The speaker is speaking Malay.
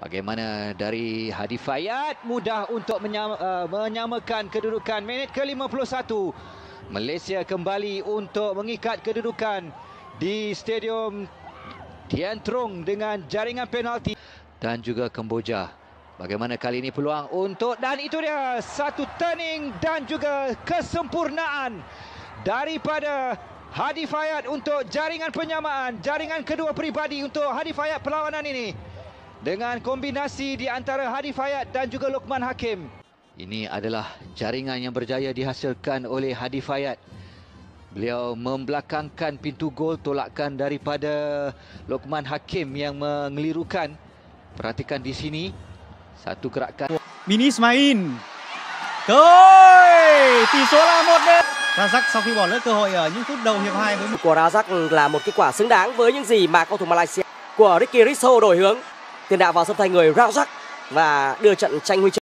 Bagaimana dari Hadi Fayat mudah untuk menyama, uh, menyamakan kedudukan minit ke-51. Malaysia kembali untuk mengikat kedudukan di Stadium Tian Trong dengan jaringan penalti dan juga Kemboja. Bagaimana kali ini peluang untuk dan itu dia satu turning dan juga kesempurnaan daripada Hadi Fayat untuk jaringan penyamaan, jaringan kedua peribadi untuk Hadi Fayat perlawanan ini dengan kombinasi di antara Hadi Fayat dan juga Lokman Hakim. Ini adalah jaringan yang berjaya dihasilkan oleh Hadi Fayat. Beliau membelakangkan pintu gol tolakan daripada Lokman Hakim yang mengelirukan. Perhatikan di sini satu gerakan. Mini Ismail. Thôi, tỷ số là 1-1. Razak sau khi bỏ lỡ cơ hội ở những phút đầu hiệp 2 với của Razak là một kết quả xứng đáng với những gì mà cầu thủ Malaysia của Ricky Rizzo đổi hướng tiền đạo vào sân thay người Razak và đưa trận tranh huy chương